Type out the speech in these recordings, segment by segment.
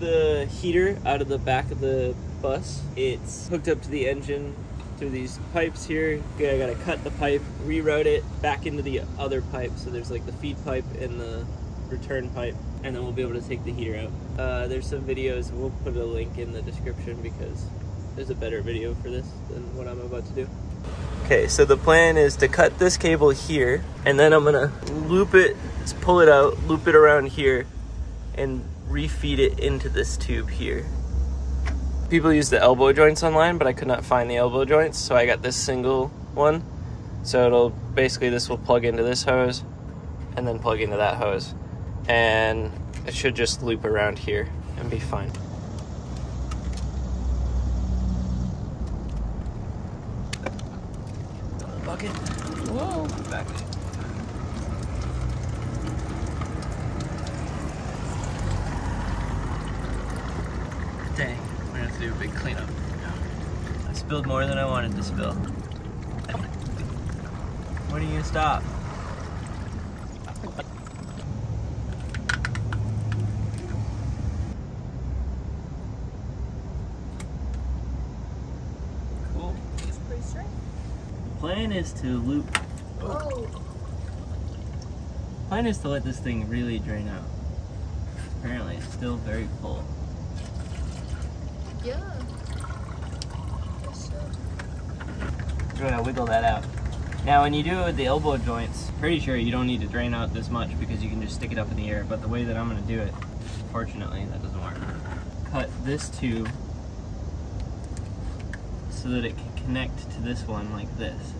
the heater out of the back of the bus. It's hooked up to the engine through these pipes here. I gotta cut the pipe, reroute it back into the other pipe. So there's like the feed pipe and the return pipe, and then we'll be able to take the heater out. Uh, there's some videos. We'll put a link in the description because there's a better video for this than what I'm about to do. Okay, so the plan is to cut this cable here, and then I'm gonna loop it, pull it out, loop it around here, and refeed it into this tube here. People use the elbow joints online, but I could not find the elbow joints, so I got this single one. So it'll, basically this will plug into this hose, and then plug into that hose. And it should just loop around here and be fine. Bucket. Whoa. Back. Dang, we're gonna have to do a big cleanup. I spilled more than I wanted to spill. When are you gonna stop? Cool. It's pretty straight. Plan is to loop. Oh. Plan is to let this thing really drain out. Apparently, it's still very full. Yeah. Guess so. We're gonna wiggle that out. Now, when you do it with the elbow joints, pretty sure you don't need to drain out this much because you can just stick it up in the air. But the way that I'm gonna do it, fortunately, that doesn't work. Cut this tube so that it can connect to this one like this.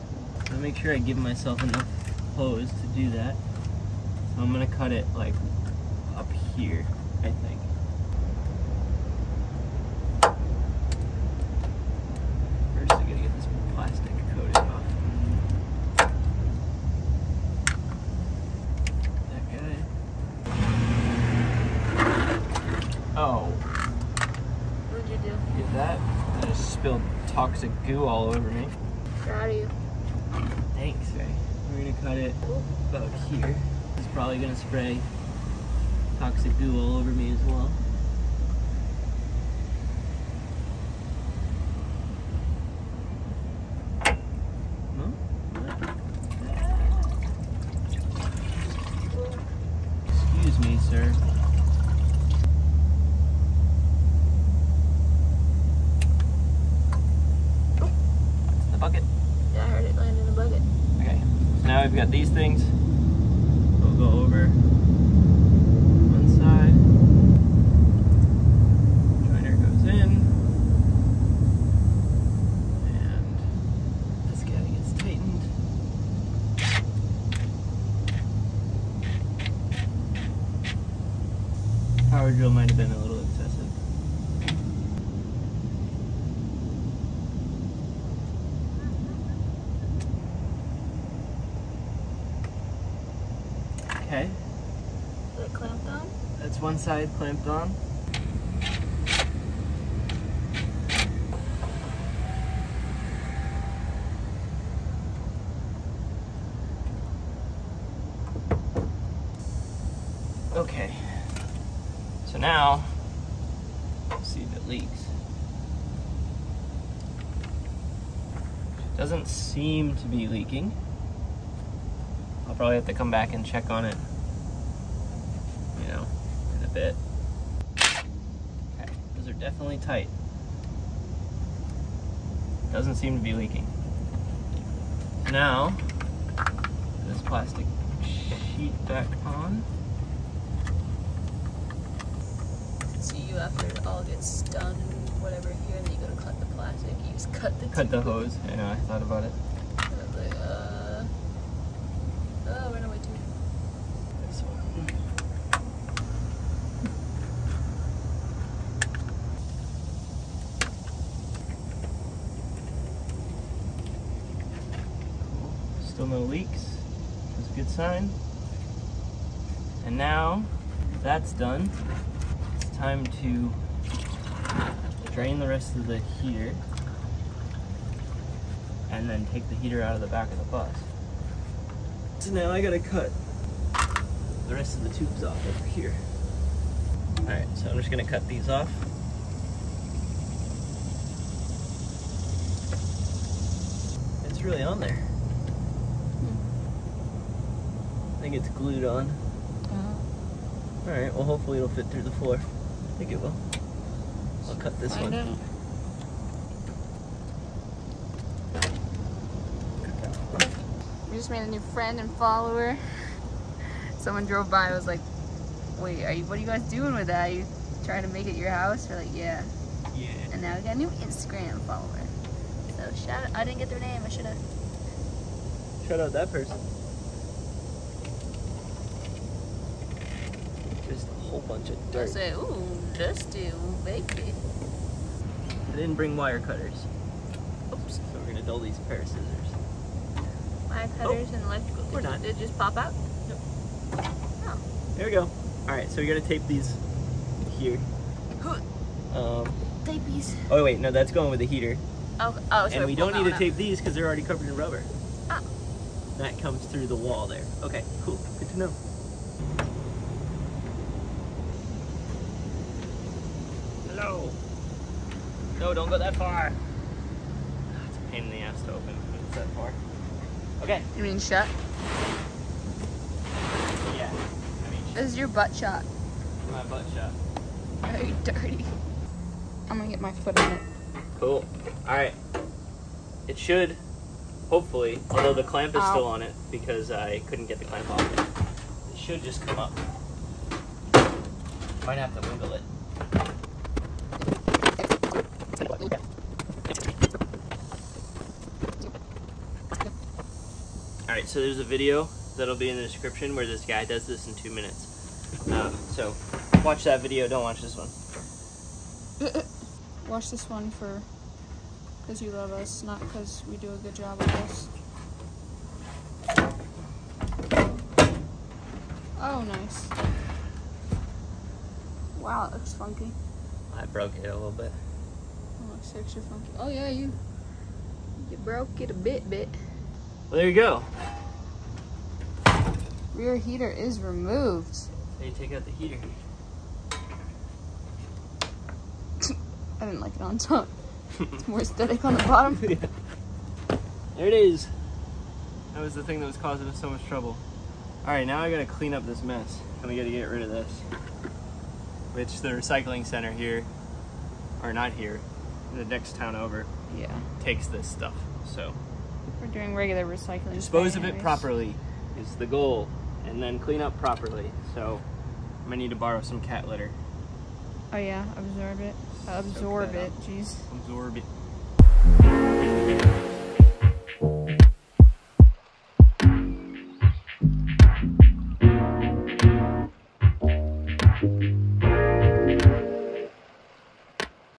So make sure I give myself enough hose to do that. So I'm gonna cut it like up here, I think. First, I gotta get this plastic coating off. That guy. Oh, What'd you do? get that? I just spilled toxic goo all over me. Proud of you. Thanks, Ray. We're gonna cut it about here. It's probably gonna spray toxic goo all over me as well. Excuse me, sir. It's the bucket. Yeah, I heard it land in the bucket. Okay, so now we've got these things. We'll go over one side. Joiner goes in. And this guy gets tightened. Power drill might have been a little excessive. Okay, Is it clamped on? that's one side clamped on. Okay, so now, let's see if it leaks. Doesn't seem to be leaking. I'll probably have to come back and check on it you know, in a bit. Okay, those are definitely tight. Doesn't seem to be leaking. Now, this plastic sheet back on. After it all gets done and whatever here, and then you go to cut the plastic. You just cut the Cut the hose. I know, I thought about it. I was like, uh, oh, run away too. This one. Still no leaks. That's a good sign. And now that's done, time to drain the rest of the heater and then take the heater out of the back of the bus. So now I gotta cut the rest of the tubes off over here. Alright, so I'm just gonna cut these off. It's really on there. I think it's glued on. Uh, Alright, well hopefully it'll fit through the floor. I think it will. I'll cut this find one. out. We just made a new friend and follower. Someone drove by and was like, wait, are you, what are you guys doing with that? Are you trying to make it your house? We're like, yeah. Yeah. And now we got a new Instagram follower. So shout out, I didn't get their name, I should have. Shout out that person. Just a whole bunch of dirt. I dirt. say, ooh, dusty, ooh, baby. I didn't bring wire cutters, Oops. so we're gonna dull these pair of scissors. Wire cutters and electrical. We're did, done. Did it just pop out? Yep. Oh. There we go. Alright, so we gotta tape these here. Um, Tapies. oh wait, no, that's going with the heater. Oh, oh, so and it we don't need to one tape these because they're already covered in rubber. Ah. That comes through the wall there. Okay, cool. Good to know. Hello. No, don't go that far. It's a pain in the ass to open when it's that far. Okay. You mean shut? Yeah. I mean, shut. This is your butt shot. my butt shot. Very dirty. I'm gonna get my foot in it. Cool. Alright. It should, hopefully, although the clamp is Ow. still on it because I couldn't get the clamp off. It should just come up. Might have to wiggle it. Alright, so there's a video that'll be in the description where this guy does this in two minutes. Um, so watch that video, don't watch this one. Watch this one for because you love us, not because we do a good job of this. Oh, nice. Wow, it looks funky. I broke it a little bit. It looks extra funky. Oh yeah, you you broke it a bit, bit. Well, there you go. Rear heater is removed. You take out the heater. I didn't like it on top. It's more aesthetic on the bottom. There it is. That was the thing that was causing us so much trouble. All right, now I gotta clean up this mess, and we gotta get rid of this. Which the recycling center here, or not here, the next town over, Yeah, takes this stuff. So we're doing regular recycling. dispose of it properly is the goal, and then clean up properly. So I'm gonna need to borrow some cat litter. Oh yeah, absorb it. Absorb it. Jeez. Absorb it.